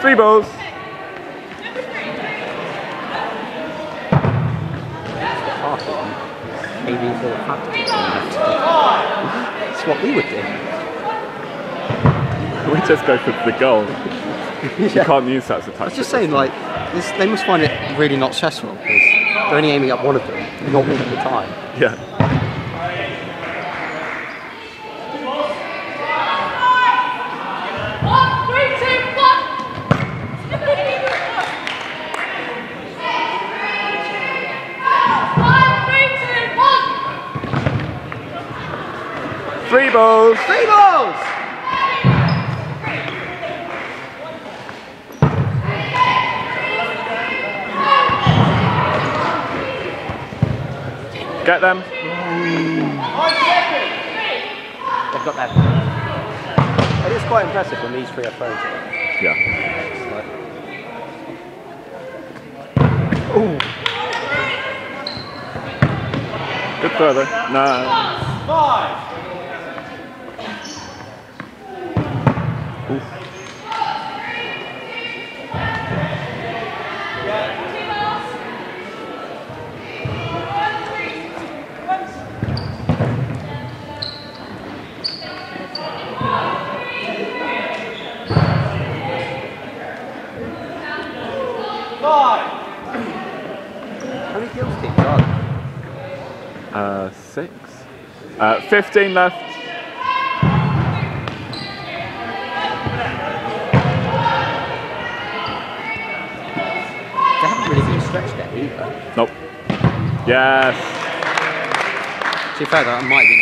Three balls. Maybe for the fact. That's what we would do. We just go for the goal. You can't use that as a I was just saying, like, this, they must find it really not stressful they're only aiming at one of them, not one at a time. Yeah. One, three, two, one. One, three, two, one. Three balls. Three balls! Get them. They've got that. It is quite impressive when these three are thrown. Yeah. Ooh. Good throw though. No. How many kills are there? Uh, six. Uh, 15 left. They haven't really been stretched there either. Nope. Yes. To be fair, that might been